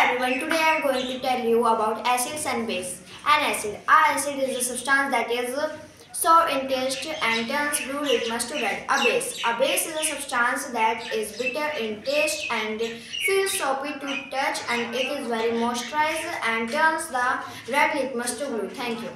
everyone, today I am going to tell you about acids and base. An acid. A acid is a substance that is sour in taste and turns blue litmus to red. A base. A base is a substance that is bitter in taste and feels soapy to touch and it is very moisturized and turns the red litmus to blue. Thank you.